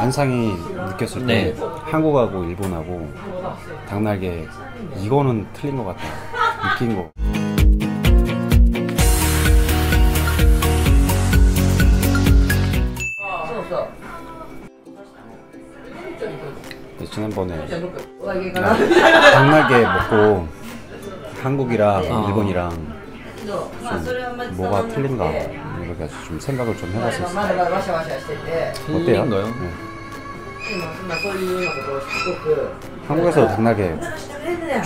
안상이 느꼈을 때 네. 한국하고 일본하고 당나게 이거는 틀린 것 같다 느낀 거. 지난번에 당나게 먹고 한국이랑 어. 일본이랑 좀 뭐가 틀린가 이렇게 좀 생각을 좀 해봤었어요. 음. 어때요? 네. 한국에서 닭날개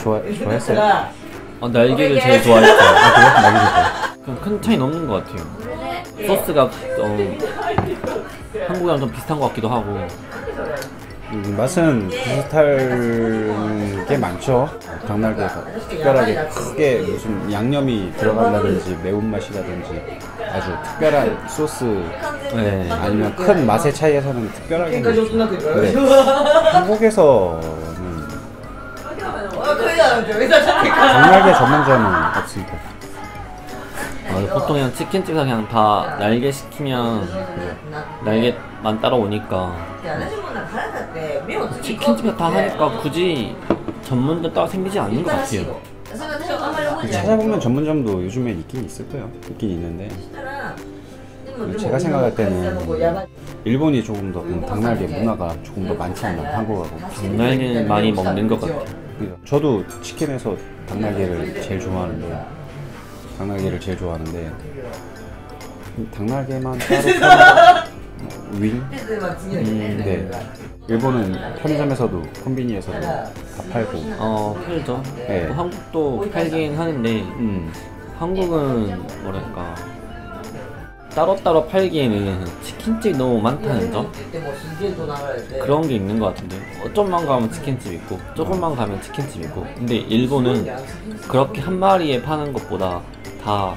좋아 좋아했어요? 아 어, 날개를 제일 좋아했어요. 그래요? 날개 그냥 큰 차이 없는 것 같아요. 소스가 어, 한국이랑 좀 비슷한 것 같기도 하고. 맛은 비슷할 게 많죠. 강날도 특별하게 크게 무슨 양념이 들어간다든지 매운맛이라든지 아주 특별한 소스 네, 아니면 큰 맛의 차이에서는 특별하게 그러니까 네. 한국에서 강날개 전문점은 없습니다. 아, 보통 그냥 치킨집 그냥 다 날개 시키면 날개만 따라오니까 치킨 집에 다 하니까 굳이 전문점 따로 생기지 않는 것 같아요. 찾아보면 전문점도 요즘에 있긴 있을 거예요. 있긴 있는데. 제가 생각할 때는 일본이 조금 더 닭날개 문화가 조금 더 많지 않나 한국하고. 당나귀는 많이 먹는 것 같아요. 저도 치킨에서 당나귀를 제일 좋아하는데 당나귀를 제일 좋아하는데 닭날개만 따로 윙? 음, 네. 일본은 편의점에서도 컨비니에서도 다 팔고. 어 팔죠. 네. 뭐 한국도 팔긴 하는데 음. 한국은 뭐랄까. 따로따로 팔기에는 치킨집이 너무 많다는 점? 그런 게 있는 것 같은데. 어, 좀만 가면 치킨집 있고 조금만 어. 가면 치킨집 있고. 근데 일본은 그렇게 한 마리에 파는 것보다 다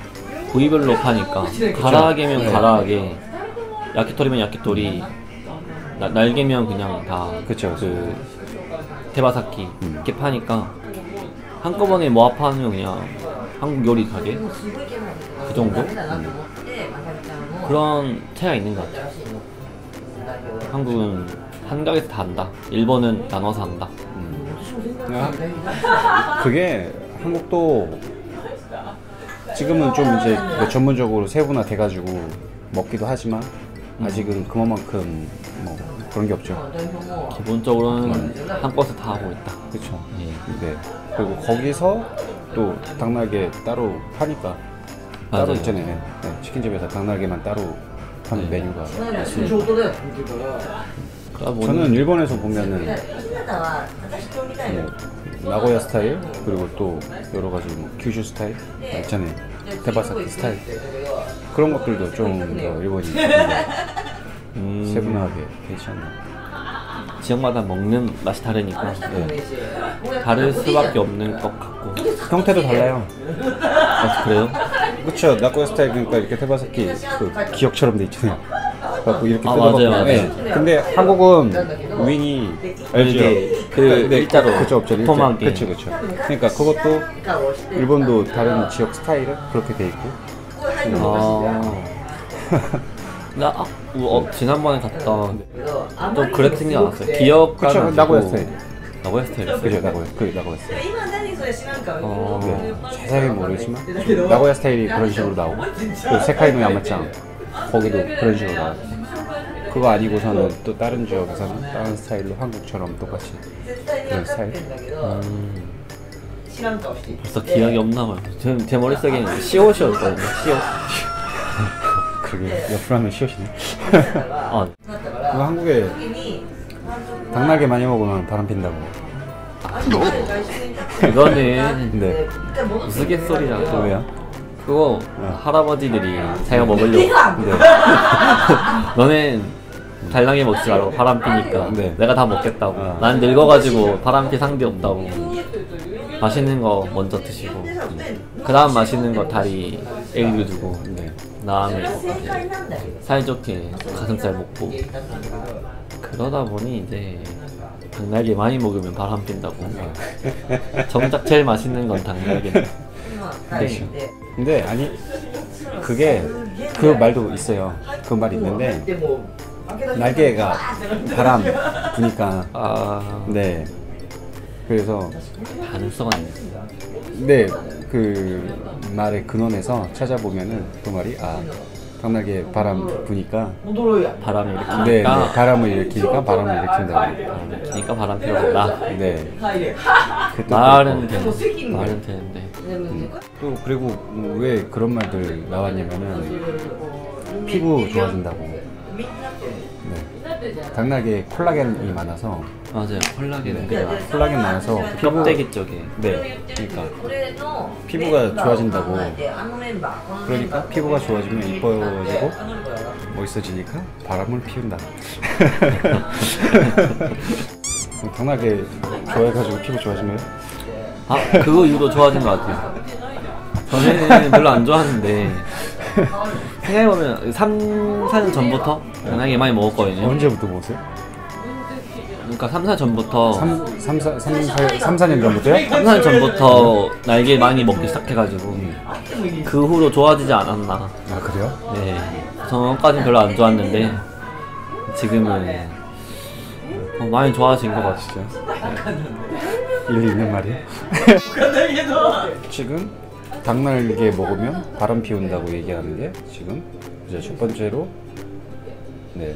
부위별로 파니까 가라아게면 가라하게. 야키토리면 야키토리 나, 날개면 그냥 다 그쵸, 그 테바사키 음. 이렇게 파니까 한꺼번에 뭐 모아파는 그냥 한국 요리 가게 그 정도 음. 그런 차이가 있는 것 같아요. 한국은 한 가게에서 다 한다. 일본은 나눠서 한다. 음. 그게 한국도 지금은 좀 이제 뭐 전문적으로 세분화 돼가지고 먹기도 하지만 아직은 그만큼 뭐 그런 게 없죠. 기본적으로는 한 것을 다 하고 있다. 그렇죠. 예. 네. 그리고 거기서 또 닭날개 따로 파니까 맞아요. 있잖아요. 네. 네. 치킨집에서 닭날개만 따로 파는 네. 메뉴가. 그러니까 저는 일본에서 보면은 뭐 나고야 스타일 그리고 또 여러 가지 뭐 큐슈 스타일 있잖아요. 네. 테바사키 스타일 그런 것들도 좀 더 일본이 음. 세분하게 괜찮나. 지역마다 먹는 맛이 다르니까 네. 다를 수밖에 없는 것 같고 형태도 달라요 아 그래요? 그쵸 나고야 스타일 그러니까 이렇게 테바사키 그 기억처럼 돼 있잖아요 갖고 이렇게 아, 뜯어먹고 맞아요, 맞아요. 네. 근데 한국은 윙이 알죠? 그 그러니까 네. 일자로 그쵸 없죠 토막 그쵸 그쵸 그니까 그것도 일본도 다른 지역 스타일은 그렇게 돼 있고 나 아, 아 뭐, 어, 지난번에 갔던 또 그랬던 게 많았어요. 기억 그쵸, 나고였어요. 나고였어요. 그죠 나고야 그 나고였어요. 어, 네. 자세히 모르겠지만 나고야 스타일이 그런 식으로 나오고 그 세카이노 야마짱 거기도 그런 식으로 나오고 그거 아니고서는 또 다른 지역에서는 다른 스타일로 한국처럼 똑같이 그런 스타일. 음. 확실함 없이. 벌써 기억이 없나 봐요. 제, 제 머릿속에는 시옷이었거든요. 시옷. 그게 옆으로 하면 시옷이네. 어. 그거 한국에 당나게 많이 먹으면 바람 핀다고. 이거는 네. 우스갯소리야. 또 왜요? 그거 네. 할아버지들이 자기가 먹으려고. 네. 너는 달랑이 먹지 말고 바람 피니까 네. 내가 다 먹겠다고 아. 난 늙어가지고 바람 피 상대 없다고 맛있는 거 먼저 드시고 그 다음 맛있는 거 다리 애기도 주고 다음에 사이좋게 가슴살 먹고. 그러다 보니 이제 닭날개 많이 먹으면 바람 핀다고 정작 제일 맛있는 건 닭날개. 그렇죠. 근데 아니 그게 그 말도 있어요. 그 말 있는데 날개가 바람 부니까. 아... 네. 그래서 가능성은. 네, 그 말의 근원에서 찾아보면은 그 말이 아 당나귀에 바람 부니까 바람을 네, 일으키니까. 네 바람을 일으키니까 바람을 바람을 일으키니까 바람 필요 없다. 네. 그때 말은 또, 되는데 말은 되는데. 또 그리고 왜 그런 말들 나왔냐면은 피부 좋아진다고. 네 당나귀에 콜라겐이 많아서. 맞아요. 콜라겐은 네, 콜라겐 많아서 피부 껍데기 쪽에. 네. 그러니까 피부가 피부가 좋아진다고. 그러니까 피부가 좋아지면 이뻐지고 멋있어지니까 바람을 피운다. 당나귀 좋아해가지고 피부 좋아진 거예요? 아 그거 이후로 좋아진 것 같아요. 전에는 별로 안 좋아하는데 생각해보면 3, 4년 전부터 당나귀 많이 먹었거든요. 언제부터 먹었어요? 그러니까 3, 4년 전부터 3, 3, 4, 3, 4, 3, 4년 전부터요? 3, 4년 전부터 날개 많이 먹기 시작해가지고 그 후로 좋아지지 않았나. 아 그래요? 네. 전까진 별로 안 좋았는데 지금은 어, 많이 좋아진 것 같아요. 일리 있는 말이에요? 지금 닭날개 먹으면 바람 피운다고 얘기하는 게 지금 이제 첫 번째로 네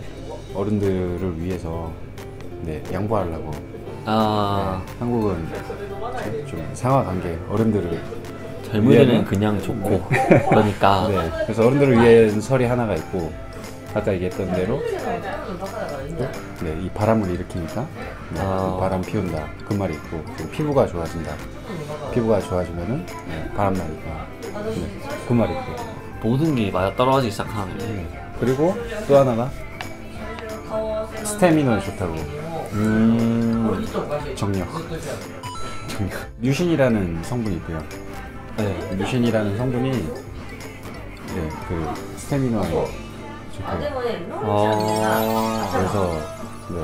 어른들을 위해서 네 양보하려고. 아. 한국은 좀 상하 관계 어른들을 젊은이는 그냥 좋고. 그러니까. 네. 그래서 어른들을 위한 설이 하나가 있고 아까 얘기했던 대로? 네 이 바람을 일으키니까. 네, 아. 바람 피운다. 그 말이 있고 피부가 좋아진다. 피부가 좋아지면은 네, 바람 나니까 네, 그 말이 있고. 모든 게 맞아 떨어지기 시작하는 네. 그리고 또 하나가 스태미너에 좋다고. 음. 정력. 정력. 뮤신이라는 성분이 있고요. 네. 뮤신이라는 성분이 네, 그 스태미너에 좋다고 어... 그래서 네,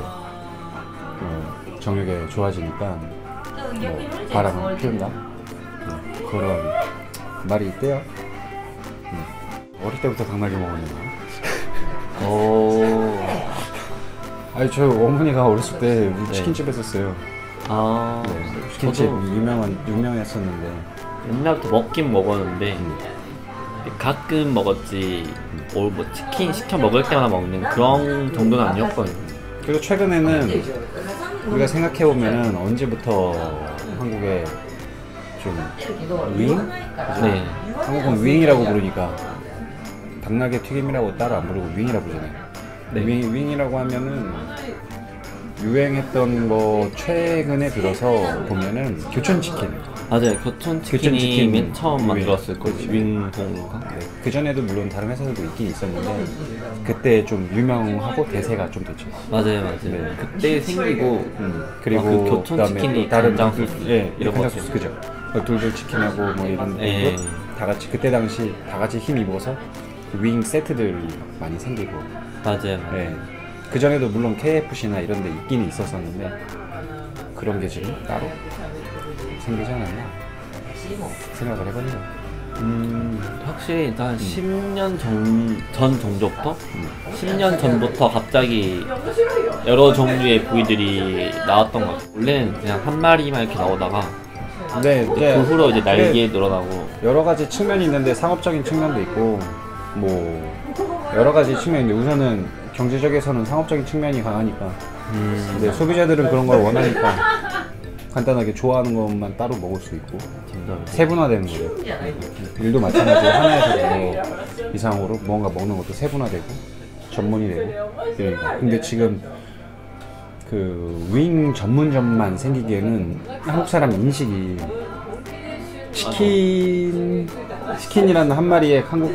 어, 정력에 좋아지니까 뭐 바람을 피운다. 네, 그런 말이 있대요. 음. 어릴 때부터 당나귀 먹었는데 오... 아니 저 어머니가 어렸을 때 네. 치킨집 했었어요. 아... 네, 치킨집 저도 유명한 유명했었는데. 옛날부터 먹긴 먹었는데 가끔 먹었지 뭘뭐 치킨 시켜 먹을 때마다 먹는 그런 정도는 아니었거든요 그리고 최근에는 우리가 생각해 보면은 언제부터 한국에 좀 윙? 네 한국은 윙이라고 부르니까 당나귀 튀김이라고 따로 안 부르고 윙이라고 부르잖아요. 네. 윙, 윙이라고 하면은 유행했던 뭐 최근에 들어서 보면은 교촌 치킨. 맞아요 교촌 치킨이 치킨 맨 처음 유행. 만들었을 거지 윙동인가? 네. 그 전에도 물론 다른 회사들도 있긴 있었는데 그때 좀 유명하고 대세가 좀 됐죠. 맞아요 맞아요 네. 그때 생기고 음, 그리고 아, 그 교촌 또 다른 간장 둘- 소스 예, 이런 거 그죠. 그 둘둘 치킨하고 뭐 이런 예. 다 같이 그때 당시 다 같이 힘 입어서 그 윙 세트들이 많이 생기고 맞아요 맞아요 예. 그 전에도 물론 KFC나 이런 데 있긴 있었었는데 그런 게 지금 따로 생기지 않았나 생각을 해보네요. 음, 확실히 한 10년 전, 전 정도부터? 10년 전부터 갑자기 여러 종류의 부위들이 나왔던 것 같아요. 원래는 그냥 한 마리만 이렇게 나오다가 네, 이제 그 후로 이제 날개 늘어나고. 여러 가지 측면이 있는데 상업적인 측면도 있고 뭐 여러 가지 측면인데 우선은 경제적에서는 상업적인 측면이 강하니까. 음, 근데 소비자들은 그런 걸 원하니까 간단하게 좋아하는 것만 따로 먹을 수 있고 세분화되는 거죠. 일도 마찬가지로 하나에서 뭐 이상으로 뭔가 먹는 것도 세분화되고 전문이 되고 이러니까. 근데 지금 그 윙 전문점만 생기기에는 한국 사람 인식이 치킨 치킨이라는 한 마리에 한국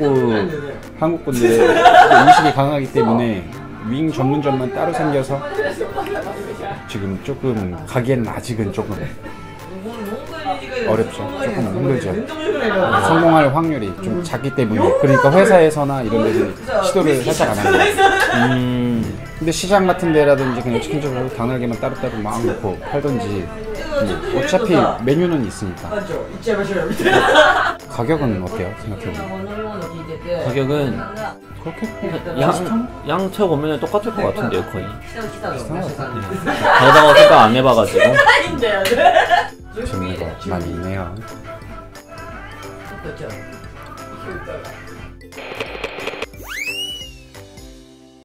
한국 분들의 그 인식이 강하기 때문에 윙 전문점만 따로 생겨서 지금 조금 가기에는 아직은 조금 어렵죠. 조금 힘들죠. 성공할 확률이 좀 작기 때문에 그러니까 회사에서나 이런 데는 시도를 살짝 안 하는 거예요. 음, 근데 시장 같은 데라든지 그냥 치킨집으로 당나귀만 따로따로 막 넣고 팔던지 뭐 어차피 메뉴는 있으니까 가격은 어때요? 생각해보면 가격은 그렇게 양, 양채 오면 똑같을 것 같은데요 거의. 시장 기사도 다르다고 생각 안 해봐가지고. 재밌는 거 많이 있네요. 그렇죠.